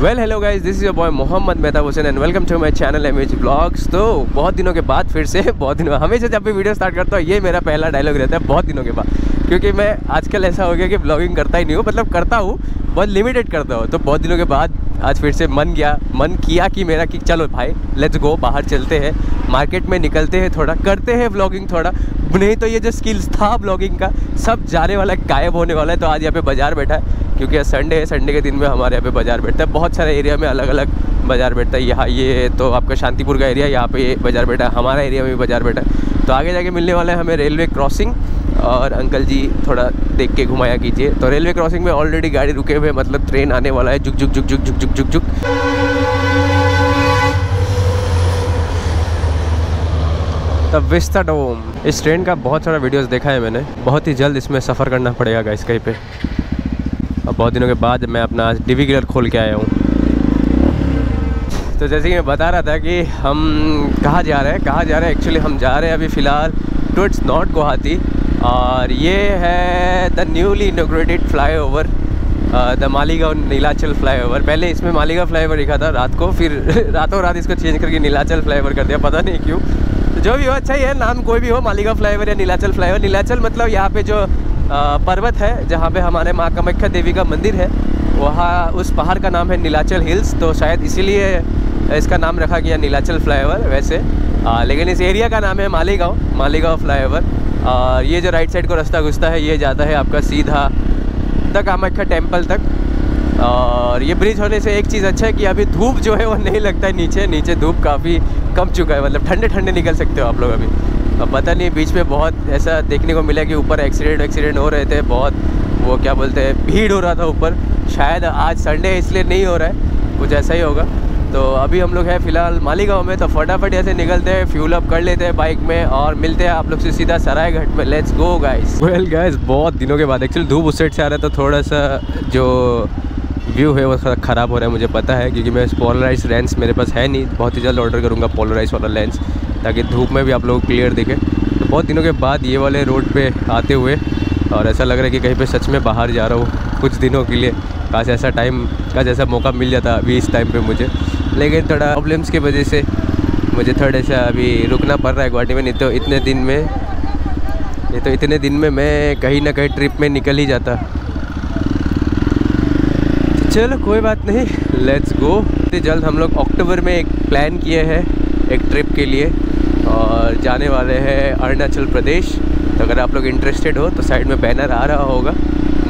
Well hello guys this is your boy Mohammed Mehta Hussain and welcome to my channel M H blogs तो बहुत दिनों के बाद फिर से, बहुत दिनों हमेशा जब भी वीडियो स्टार्ट करता हूँ, ये मेरा पहला डायलॉग रहता है, बहुत दिनों के बाद। क्योंकि मैं आजकल ऐसा हो गया कि ब्लॉगिंग करता ही नहीं हूँ मतलब करता हूँ, बहुत लिमिटेड करता हूँ। तो बहुत दिनों के बाद आज फिर से मन गया, मन किया कि मेरा कि चलो भाई लेट्स गो बाहर चलते हैं मार्केट में निकलते हैं थोड़ा, करते हैं ब्लॉगिंग थोड़ा। नहीं तो ये जो स्किल्स था ब्लॉगिंग का, सब जाने वाला है गायब होने वाला है तो आज यहाँ पे बाज़ार बैठा है। क्योंकि आज संडे है संडे के दिन में हमारे यहाँ पे बाज़ार बैठता है। बहुत सारे एरिया में अलग अलग बाज़ार बैठता है। यहाँ ये तो आपका शांतिपुर का एरिया यहाँ पे बाज़ार बैठा है, हमारा एरिया में भी बाज़ार बैठा है। तो आगे जाके मिलने वाला है हमें रेलवे क्रॉसिंग और अंकल जी थोड़ा देख के घुमाया कीजिए। तो रेलवे क्रॉसिंग में ऑलरेडी गाड़ी रुके हुए मतलब ट्रेन आने वाला है जुक जुक जुक जुक जुक जुक जुक जुक द विस्ता डोम। इस ट्रेन का बहुत सारा वीडियोस देखा है मैंने। बहुत ही जल्द इसमें सफ़र करना पड़ेगा गाइस कहीं पे। और बहुत दिनों के बाद मैं अपना आज डी वी खोल के आया हूँ। तो जैसे कि मैं बता रहा था कि हम कहाँ जा रहे हैं, कहाँ जा रहे हैं? एक्चुअली हम जा रहे हैं अभी फ़िलहाल टूवर्ड्स नॉर्थ गुवाहाटी और ये है the newly inaugurated flyover the Maligaon Nilachal flyover पहले इसमें मालीगांव फ्लाई ओवर लिखा था रात को फिर रातों रात इसको चेंज करके नीलाचल फ्लाई ओवर कर दिया पता नहीं क्यों। तो जो भी हो अच्छा ही है नाम कोई भी हो मालीगांव फ्लाई ओवर या नीलाचल फ्लाई ओवर नीलाचल मतलब यहाँ पे जो पर्वत है जहाँ पे हमारे माँ कामाख्या देवी का मंदिर है वहाँ उस पहाड़ का नाम है नीलाचल हिल्स तो शायद इसीलिए इसका नाम रखा गया नीलाचल फ्लाई वैसे। आ, लेकिन इस एरिया का नाम है मालीगांव मालीगांव फ्लाई और ये जो राइट साइड को रास्ता घुसता है, ये जाता है आपका सीधा द कामाख्या टेंपल तक। और ये ब्रिज होने से एक चीज़ अच्छा है कि अभी धूप जो है वो नहीं लगता है नीचे। नीचे धूप काफ़ी कम चुका है मतलब ठंडे ठंडे निकल सकते हो आप लोग अभी। अब पता नहीं, बीच में बहुत ऐसा देखने को मिला कि ऊपर एक्सीडेंट एक्सीडेंट हो रहे थे, बहुत वो क्या बोलते हैं, भीड़ हो रहा था ऊपर। शायद आज संडे इसलिए नहीं हो रहा है, कुछ ऐसा ही होगा। तो अभी हम लोग हैं फ़िलहाल मालीगांव में तो फटाफट ऐसे निकलते हैं फ्यूल अप कर लेते हैं बाइक में और मिलते हैं आप लोग से सीधा सराय घाट में। Let's go guys well guys बहुत दिनों के बाद। एक्चुअली धूप उस साइड से आ रहा है तो थोड़ा सा जो व्यू है वो थोड़ा ख़राब हो रहा है, मुझे पता है, क्योंकि मैं पोलराइज लेंस मेरे पास है नहीं। बहुत ही जल्द ऑर्डर करूँगा पोलराइज वाला लेंस ताकि धूप में भी आप लोग क्लियर दिखे। तो बहुत दिनों के बाद ये वाले रोड पर आते हुए, और ऐसा लग रहा है कि कहीं पर सच में बाहर जा रहा हूँ, कुछ दिनों के लिए। काश ऐसा टाइम का जैसा मौका मिल जाता अभी इस टाइम पे मुझे। लेकिन थोड़ा प्रॉब्लम्स की वजह से मुझे थोड़ा सा अभी रुकना पड़ रहा है गुवाहाटी में, नहीं तो इतने दिन में, नहीं तो इतने दिन में मैं कहीं ना कहीं ट्रिप में निकल ही जाता। चलो कोई बात नहीं लेट्स गो जल्द हम लोग अक्टूबर में एक प्लान किए हैं, एक ट्रिप के लिए, और जाने वाले हैं अरुणाचल प्रदेश। तो अगर आप लोग इंटरेस्टेड हो तो साइड में बैनर आ रहा होगा।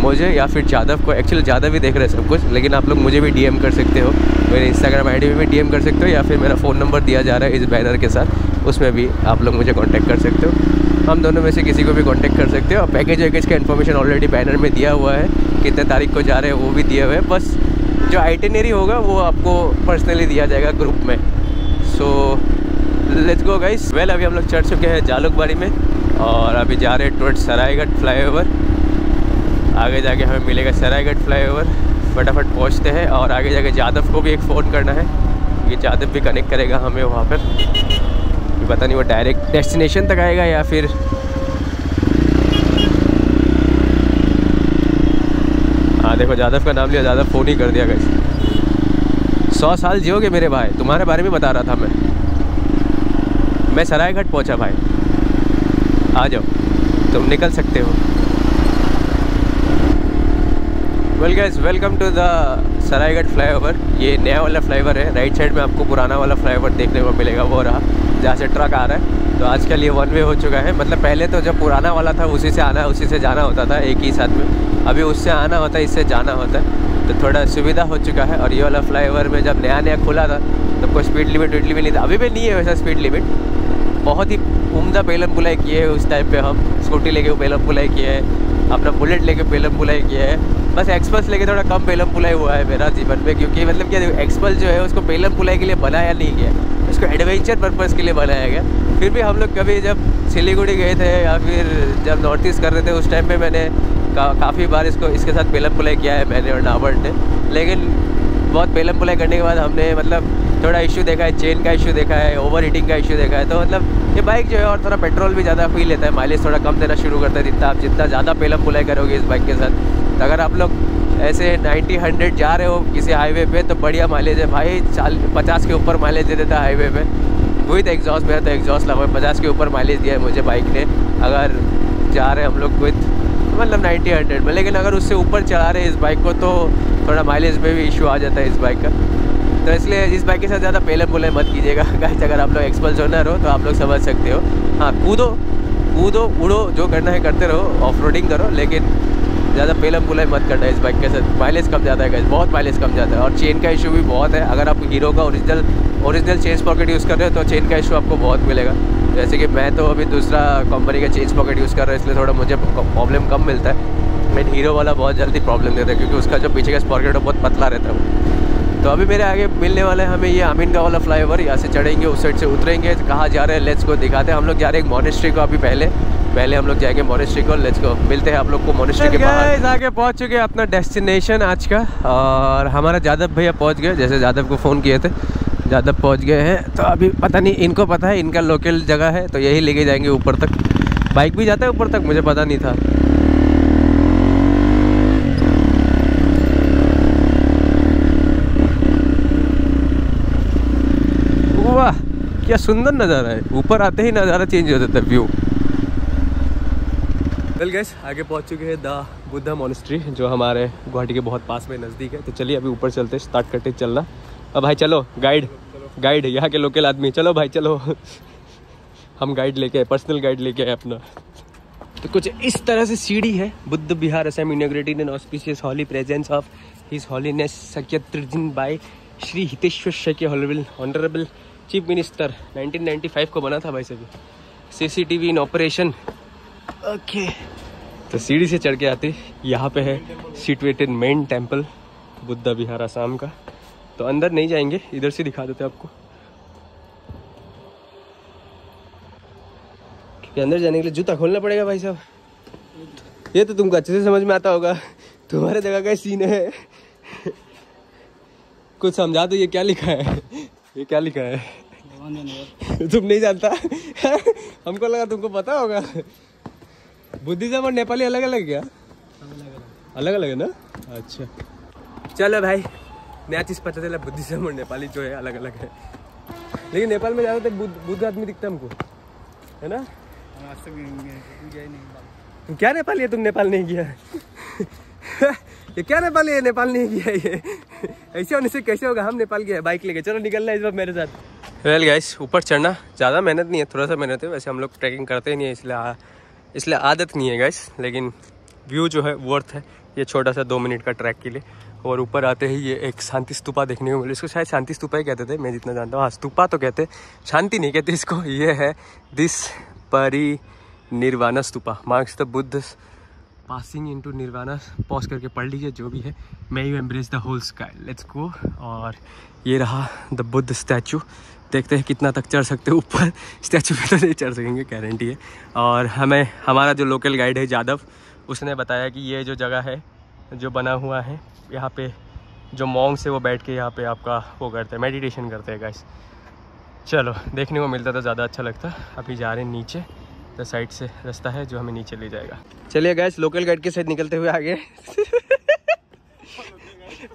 मुझे या फिर जादव को एक्चुअली जादव भी देख रहे हैं सब कुछ, लेकिन आप लोग मुझे भी डीएम कर सकते हो। मेरे इंस्टाग्राम आईडी में भी डीएम कर सकते हो या फिर मेरा फ़ोन नंबर दिया जा रहा है इस बैनर के साथ, उसमें भी आप लोग मुझे कॉन्टैक्ट कर सकते हो। हम दोनों में से किसी को भी कॉन्टैक्ट कर सकते हो। और पैकेज वैकेज का इन्फॉर्मेशन ऑलरेडी बैनर में दिया हुआ है, कितने तारीख को जा रहे हैं वो भी दिए हुए हैं। बस जो आइटनरी होगा वो आपको पर्सनली दिया जाएगा ग्रुप में। So let's go guys well अभी हम लोग चढ़ चुके हैं जालुकबाड़ी में और अभी जा रहे हैं टूवर्ड्स सरायगढ़ फ्लाईओवर आगे जाके हमें मिलेगा सरायगढ़ फ्लाईओवर। फटाफट पहुँचते हैं और आगे जाके जादव को भी एक फ़ोन करना है। ये जादव भी कनेक्ट करेगा हमें वहाँ पर। पता नहीं वो डायरेक्ट डेस्टिनेशन तक आएगा या फिर हाँ देखो, जादव का नाम लिया, जादव फ़ोन ही कर दिया गई सौ साल जियोगे मेरे भाई, तुम्हारे बारे में बता रहा था मैं। मैं सरायघाट पहुँचा, भाई। आ जाओ। तुम निकल सकते हो। Well guys welcome to the Saraighat flyover ये नया वाला फ्लाईओवर है। राइट साइड में आपको पुराना वाला फ्लाईओवर देखने को मिलेगा। वो रहा, जहाँ से ट्रक आ रहा है। तो आज कल ये वन वे हो चुका है। मतलब पहले तो जब पुराना वाला था, उसी से आना, उसी से जाना होता था, एक ही साथ में। अभी उससे आना होता है, इससे जाना होता है। तो थोड़ा सुविधा हो चुका है। और ये वाला फ्लाई में जब नया नया खुला था तो कोई स्पीड लिमिट वीड लिमिट नहीं था। अभी भी नहीं है वैसा स्पीड लिमिट बहुत ही उमदा पेलन बुलाई किए है उस टाइम पे हम। स्कूटी लेके पेलम बुलाई किए हैं। अपना बुलेट लेके पेलम बुलाई किए है। बस एक्सपल्स लेके थोड़ा कम पेलम पुलाई हुआ है मेरा जीवन में क्योंकि मतलब क्या एक्सपल्स जो है उसको पेलम पुलाई के लिए बनाया नहीं गया। उसको एडवेंचर पर्पज़ के लिए बनाया गया। फिर भी हम लोग कभी जब सिलीगुड़ी गए थे या फिर जब नॉर्थ ईस्ट कर रहे थे उस टाइम पे मैंने का, काफ़ी बार इसको इसके साथ पेलम पुलाई किया है मैंने और नावर्ट ने। लेकिन बहुत पेलम पुलाई करने के बाद हमने मतलब थोड़ा इशू देखा है चेन का इशू देखा है ओवर हीटिंग का इशू देखा है। तो मतलब ये बाइक जो है और थोड़ा पेट्रोल भी ज़्यादा फील लेता है माइलेज थोड़ा कम देना शुरू करता है जितना आप जितना ज़्यादा पेलम पुलाई करोगे इस बाइक के साथ। तो अगर आप लोग ऐसे 90 100 जा रहे हो किसी हाईवे पे तो बढ़िया माइलेज है भाई। चाल, पचास के ऊपर माइलेज दे देता है हाईवे पे। विथ एग्जॉस्ट मेरा तो एग्जॉस्ट लगा पचास के ऊपर माइलेज दिया है मुझे बाइक ने। अगर जा रहे हम लोग विथ मतलब 90 हंड्रेड में। लेकिन अगर उससे ऊपर चला रहे इस बाइक को तो थोड़ा माइलेज में भी इशू आ जाता है इस बाइक का। तो इसलिए इस बाइक के साथ ज़्यादा पहले बोले मत कीजिएगा। गाइस अगर आप लोग एक्सपल्स ओनर हो तो आप लोग समझ सकते हो। हाँ कूदो कूदो, उड़ो, जो करना है करते रहो ऑफ़ करो। लेकिन ज़्यादा पेलम पुलम मत करना इस बाइक के साथ। माइलेज कम जाता है बहुत माइलेज कम जाता है। और चेन का इशू भी बहुत है। अगर आप हीरो का original original chain pocket use कर रहे हो तो चेन का इशू आपको बहुत मिलेगा। जैसे कि मैं तो अभी दूसरा कंपनी का चेंज पॉकेट यूज़ कर रहा हूँ, इसलिए थोड़ा मुझे प्रॉब्लम कम मिलता है। लेकिन हीरो वाला बहुत जल्दी प्रॉब्लम देता है, क्योंकि उसका जो पीछे का स्पॉकेट है बहुत पतला रहता है तो अभी मेरे आगे मिलने वाले हैं हमें ये अमीन का वाला फ्लाई ओवर यहाँ से चढ़ेंगे, उस साइड से उतरेंगे, कहाँ जा रहे हैं लेट्स को दिखाते हैं। हम लोग जा रहे हैं एक मोनिस्ट्री को अभी पहले। पहले हम लोग जाएँगे मोनिस्ट्री को लेट्स को मिलते हैं आप लोग को मोनिस्ट्री के बाहर। आगे पहुँच चुके हैं अपना डेस्टिनेशन आज का। और हमारा जादव भैया पहुँच गए जैसे जादव को फ़ोन किए थे। जादव पहुँच गए हैं। तो अभी पता नहीं इनको पता है इनका लोकल जगह है तो यही लेके जाएँगे ऊपर तक। बाइक भी जाता है ऊपर तक मुझे पता नहीं था। वाह क्या सुंदर नज़ारा है। ऊपर आते ही नज़ारा चेंज हो जाता है व्यू वेल गैस आगे पहुँच चुके हैं द बुद्धा मोनिस्ट्री जो हमारे गुवाहाटी के बहुत पास में नज़दीक है। तो चलिए, अभी ऊपर चलते स्टार्ट करते चलना। अब भाई, चलो गाइड गाइड यहाँ के लोकल आदमी चलो भाई, चलो। हम गाइड लेके आए पर्सनल गाइड लेके आए अपना। तो कुछ इस तरह से सीढ़ी है, Buddha Vihar Assam inaugurated in auspicious holy presence of his holiness Sakya Trizin by Shri Hiteswar Saikia honourable honourable chief minister 1995 को बना था भाई सभी सीसीटीवी इन ऑपरेशन ओके तो सीढ़ी से चढ़ के आते यहाँ पे है situated main temple Buddha Vihar Assam का। तो अंदर नहीं जाएँगे इधर से दिखा देते आपको। क्योंकि अंदर जाने के लिए जूता खोलना पड़ेगा भाई साहब। ये तो तुमको अच्छे से समझ में आता होगा तुम्हारे जगह का सीन है। कुछ समझा दो ये क्या लिखा है? ये क्या लिखा है? तुम नहीं जानता? हमको लगा तुमको पता होगा। बुद्धिज्म और नेपाली अलग अलग क्या? अलग अलग है ना? अच्छा। चलो भाई नया चीज़ पता चला बुद्धिज्म और नेपाली जो है अलग अलग है। लेकिन नेपाल में ज़्यादातर बुद्ध बुद्ध आदमी दिखता है हमको। है ना? तुम क्या नेपाली है? तुम नेपाल नहीं किया ये क्या नेपाली है? नेपाल नहीं किया ये। ऐसे होने से कैसे होगा? हम नेपाल गए बाइक लेके। चलो निकलना इस बार मेरे साथ। वेल गाइस ऊपर चढ़ना ज़्यादा मेहनत नहीं है थोड़ा सा मेहनत है। वैसे हम लोग ट्रैकिंग करते ही नहीं है इसलिए इसलिए आदत नहीं है गाइस लेकिन व्यू जो है वर्थ है, ये छोटा सा दो मिनट का ट्रैक के लिए। और ऊपर आते ही ये एक शांति स्तूपा देखने को मिले। इसको शायद शांति स्तूपा ही कहते थे, मैं जितना जानता हूँ। हाँ स्तूपा तो कहते, शांति नहीं कहते, इसको ये है this Parinirvana stupa. Marks the Buddha passing into nirvana pause करके पढ़ लीजिए, जो भी है। May you embrace the whole sky let's go और ये रहा द बुद्ध स्टैचू देखते हैं कितना तक चढ़ सकते हैं। ऊपर स्टैचू पे तो नहीं चढ़ सकेंगे गारंटी है। और हमें, हमारा जो लोकल गाइड है जादव उसने बताया कि ये जो जगह है, जो बना हुआ है, यहाँ पे जो मॉन्ग्स है वो बैठ के यहाँ पे आपका वो करते हैं मेडिटेशन करते हैं गाइस चलो, देखने को मिलता तो ज़्यादा अच्छा लगता। अभी जा रहे हैं नीचे तो साइड से रास्ता है जो हमें नीचे ले जाएगा। चलिए गैस लोकल गाइड के साथ निकलते हुए आगे।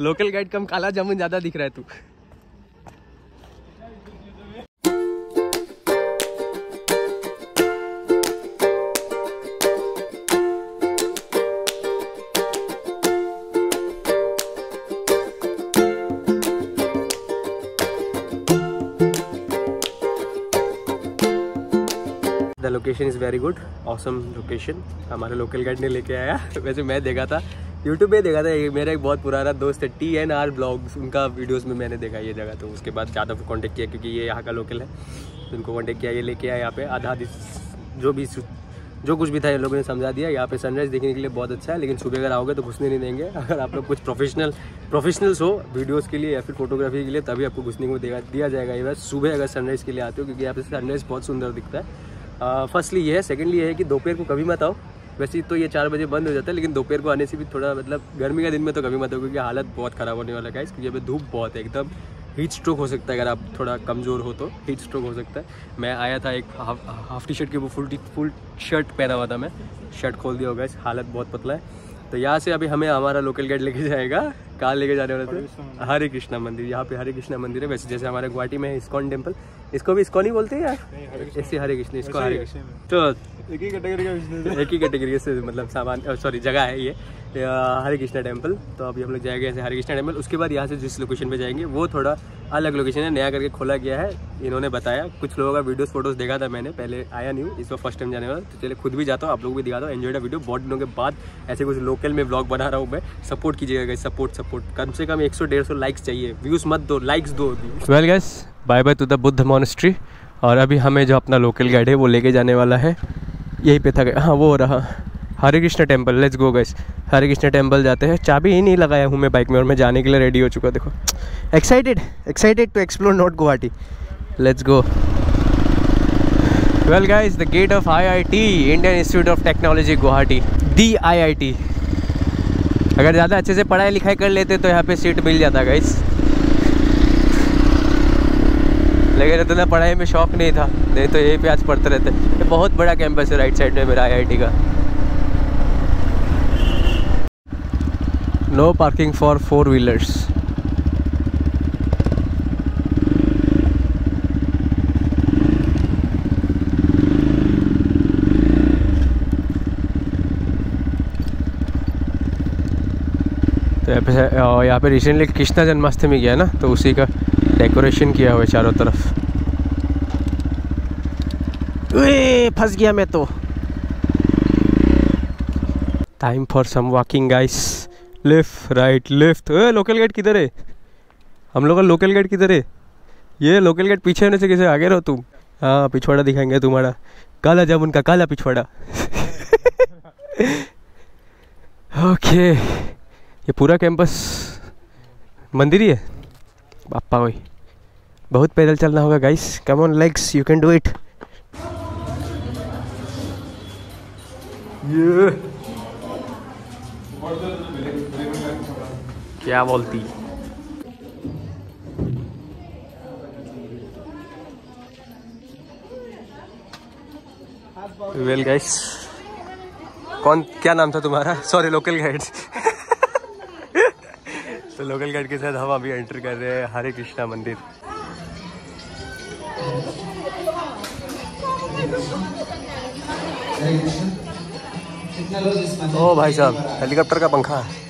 लोकल गाइड कम काला जामुन ज़्यादा दिख रहा है तू। Location is very good awesome location हमारे लोकल गाइड ने लेके आया। वैसे मैं देखा था यूट्यूब पे देखा था। मेरा एक बहुत पुराना दोस्त है टी एन आर ब्लॉग्स उनका वीडियोस में मैंने देखा ये जगह। तो उसके बाद ज़्यादा कॉन्टेक्ट किया क्योंकि ये यहाँ का लोकल है। तो उनको कॉन्टेक्ट किया, ये लेके आया यहाँ पे। आधा जो भी जो कुछ भी था, ये लोगों ने समझा दिया। यहाँ पे सनराइज़ देखने के लिए बहुत अच्छा है, लेकिन सुबह अगर आओगे तो घुसने नहीं देंगे। अगर आप लोग कुछ प्रोफेशनल प्रोफेशनल्स हो वीडियोस के लिए या फिर फोटोग्राफी के लिए, तभी आपको घुसने को दिया जाएगा। ये बस सुबह अगर सनराइज़ के लिए आते हो, क्योंकि यहाँ पे सनराइज़ बहुत सुंदर दिखता है। फर्स्टली ये है सेकेंडली ये है कि दोपहर को कभी मत आओ। वैसे तो ये चार बजे बंद हो जाता है, लेकिन दोपहर को आने से भी थोड़ा मतलब गर्मी का दिन में तो कभी मत हो क्योंकि हालत बहुत ख़राब होने वाला है क्योंकि अभी धूप बहुत है, एकदम हीट स्ट्रोक हो सकता है, अगर आप थोड़ा कमज़ोर हो तो हीट स्ट्रोक हो सकता है। मैं आया था एक हाफ़ हाफ़ टी शर्ट के वो फुल फुल शर्ट पहना हुआ था मैं शर्ट खोल दिया होगा इस हालत बहुत पतला है। तो यहाँ से अभी हमें हमारा लोकल गाइड लेके जाएगा कहाँ लेके जाने वाले थे? हरे कृष्णा मंदिर। यहाँ पे हरे कृष्णा मंदिर है। वैसे जैसे हमारे गुवाहाटी में इस्कॉन टेंपल। इसको भी इस्कॉन ही बोलते हैं यार ऐसे हरे कृष्ण इसको हरे कृष्ण। तो एक ही कैटेगरी का बिज़नेस एक ही कैटेगरी से मतलब सामान सॉरी जगह है ये हरे कृष्णा टेंपल तो अभी हम लोग जाएँगे ऐसे हरे कृष्णा टेंपल उसके बाद यहाँ से जिस लोकेशन पे जाएँगे वो थोड़ा अलग लोकेशन है नया करके खोला गया है इन्होंने बताया। कुछ लोगों का वीडियोस फ़ोटोज़ देखा था मैंने पहले आया नहीं हूँ इस बार फ़र्स्ट टाइम जाने वाला तो चलिए खुद भी जाता हूँ आप लोग भी दिखाता हूँ एंजॉय द वीडियो बहुत दिनों के बाद ऐसे कुछ लोकल में ब्लॉग बना रहा हूँ मैं। सपोर्ट कीजिएगा सपोर्ट सपोर्ट कम से कम एक सौ डेढ़ सौ लाइक्स चाहिए। व्यूज़ मत दो लाइक्स दो well guys bye bye to the Buddha monastery और अभी हमें जो अपना लोकल गाइड है वो लेके जाने वाला है। यही पे था हाँ वो रहा। Hare Krishna temple let's go guys Hare Krishna temple जाते हैं। चाबी ही नहीं लगाया हूँ मैं बाइक में और मैं जाने के लिए रेडी हो चुका देखो। Excited excited to explore not Guwahati let's go well guys the gate of IIT Indian Institute of Technology Guwahati the IIT अगर ज़्यादा अच्छे से पढ़ाई लिखाई कर लेते तो यहाँ पे सीट मिल जाता गाइस लेकिन इतना पढ़ाई में शौक नहीं था, नहीं तो यहीं पे आज पढ़ते रहते। ये बहुत बड़ा कैंपस है राइट साइड में मेरा आईआईटी का। No parking for four wheelers तो यहाँ पे यहाँ पे रिसेंटली कृष्णा जन्माष्टमी गया ना तो उसी का डेकोरेशन किया हुआ है चारों तरफ़। फंस गया मैं तो। Time for some walking guys left right left a local gate किधर है? हम लोग का लोकल गेट किधर है? ये लोकल गेट पीछे होने से कैसे आगे रहो तुम? हाँ पिछवाड़ा दिखाएँगे तुम्हारा। काला जामुन का काला पिछवाड़ा। ओके ये पूरा कैंपस मंदिर ही है? बापा वही बहुत पैदल चलना होगा guys come on legs you can do it ये। क्या बोलती? वेल गाइस कौन क्या नाम था तुम्हारा? सॉरी लोकल गाइड तो लोकल गाइड के साथ हम अभी एंटर कर रहे हैं हरे कृष्णा मंदिर। ओ भाई साहब हेलीकॉप्टर का पंखा है।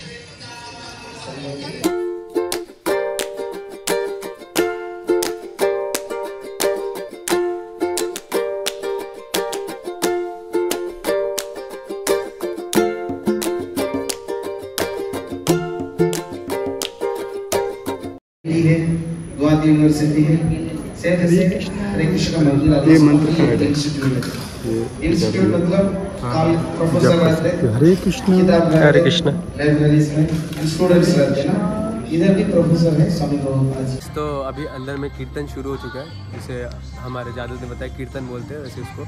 गुवाहाटी यूनिवर्सिटी है। सेम ऐसे हरे कृष्ण मंदिर ये मंत्र है? इंस्टीट्यूट मतलब प्रोफेसर रहते हैं। हरे कृष्ण। हरे कृष्ण। लाइब्रेरीज में। स्टूडेंट्स रहते हैं ना। इधर भी प्रोफेसर है स्वामी प्रभुपाद जी तो अभी अंदर में कीर्तन शुरू हो चुका है जिसे हमारे जादू ने बताया कीर्तन बोलते हैं वैसे उसको।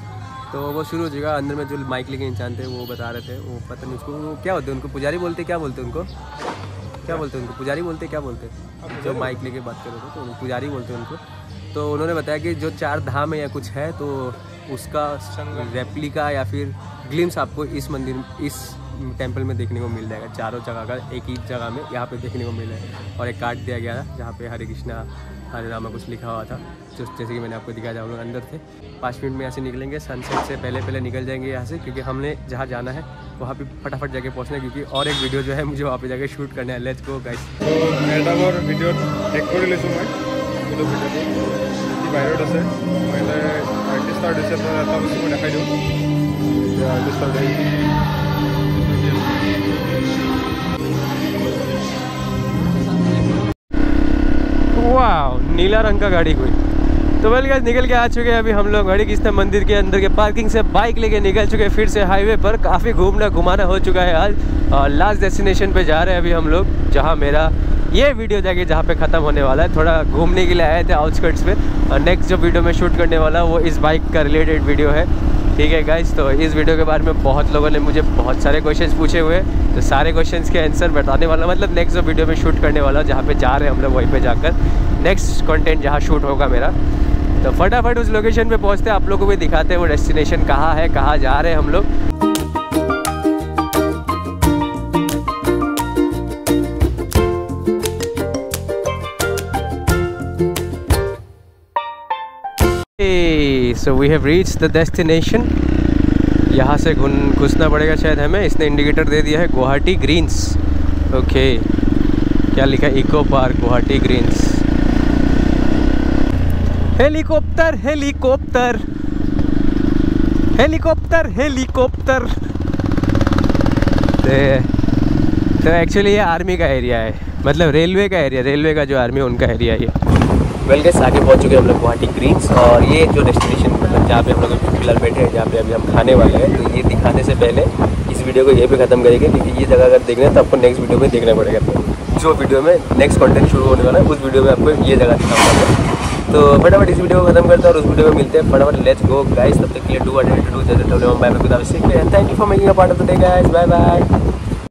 तो वो शुरू हो चुका है अंदर में जो माइक लेके इंसान थे वो बता रहे थे वो पता नहीं उसको वो क्या होते हैं उनको? पुजारी बोलते क्या बोलते हैं उनको? क्या बोलते हैं उनको? पुजारी बोलते हैं क्या बोलते हैं? जो माइक लेके बात कर रहे थे तो उनको पुजारी बोलते हैं उनको। तो उन्होंने बताया कि जो चार धाम है या कुछ है तो उसका रेप्लिका या फिर ग्लिम्स आपको इस मंदिर इस टेम्पल में देखने को मिल जाएगा चारों जगह का एक ही जगह में यहाँ पे देखने को मिल जाएगा और एक कार्ड दिया गया था जहाँ पे हरे कृष्णा हरे रामा कुछ लिखा हुआ था जो जैसे कि मैंने आपको दिखाया था हम लोग अंदर थे पाँच मिनट में यहाँ से निकलेंगे सनसेट से पहले पहले निकल जाएंगे यहाँ से क्योंकि हमने जहाँ जाना है वहाँ पे फटाफट जाके पहुँचना है क्योंकि और एक वीडियो जो है मुझे वहाँ पे जाके शूट करना है लेट्स गो गाइस এটা মোৰ ভিডিঅ'ত টেক কৰি লৈছোঁ মই সেইটো ভিডিঅ'টো ই বাহিৰত আছে মই এতিয়া আৰ্টিষ্ট আৰ্ট হৈছে এটা বস্তু মই দেখাই দিওঁ এতিয়া আৰ্টিষ্ট আৰ্ট वाह नीला रंग का गाड़ी कोई। तो वेल गाइस निकल के आ चुके हैं अभी हम लोग हरे कृष्ण मंदिर के अंदर के पार्किंग से बाइक लेके निकल चुके हैं, फिर से हाईवे पर। काफ़ी घूमना घुमाना हो चुका है आज। और लास्ट डेस्टिनेशन पे जा रहे हैं अभी हम लोग, जहाँ मेरा ये वीडियो जाके जहाँ पे ख़त्म होने वाला है। थोड़ा घूमने के लिए आए थे आउटस्कर्ट्स पे। और नेक्स्ट जो वीडियो मैं शूट करने वाला वो इस बाइक का रिलेटेड वीडियो है। ठीक है गाइस तो इस वीडियो के बारे में बहुत लोगों ने मुझे बहुत सारे क्वेश्चंस पूछे हुए तो सारे क्वेश्चंस के आंसर बताने वाला मतलब नेक्स्ट जो वीडियो में शूट करने वाला, जहाँ पे जा रहे हैं हम लोग, वहीं पे जाकर नेक्स्ट कंटेंट जहाँ शूट होगा मेरा। तो फटाफट उस लोकेशन पे पहुँचते हैं, आप लोगों को भी दिखाते हैं वो डेस्टिनेशन कहाँ है, कहाँ जा रहे हैं हम लोग। So we have reach the destination यहाँ से घुसना पड़ेगा शायद हमें। इसने इंडिकेटर दे दिया है गुवाहाटी ग्रीन्स ओके क्या लिखा है? Eco park Guwahati greens helicopter helicopter helicopter helicopter तो एक्चुअली ये आर्मी का एरिया है। मतलब रेलवे का एरिया रेलवे का जो आर्मी है, उनका एरिया है वेल गेस आगे पहुँच चुके हैं हम लोग गुवाहाटी ग्रीन्स और ये जो डेस्टिनेशन मतलब जहाँ पे हम लोग फ़िलहाल बैठे हैं, जहाँ पे अभी हम खाने वाले हैं तो ये दिखाने से पहले इस वीडियो को ये भी ख़त्म करेंगे, क्योंकि ये जगह अगर देखना है तो आपको नेक्स्ट वीडियो में देखना पड़ेगा। जो वीडियो में नेक्स्ट कंटेंट शुरू होने वाला है, उस वीडियो में आपको ये जगह दिखाऊँगा तो फटाफट इस वीडियो को खत्म करते हैं और उस वीडियो में मिलते हैं। फटाफट लेट्स गो गाइस तब तक के लिए डू अटेंड टू जैसे bye thank you for making a part of the day guys bye bye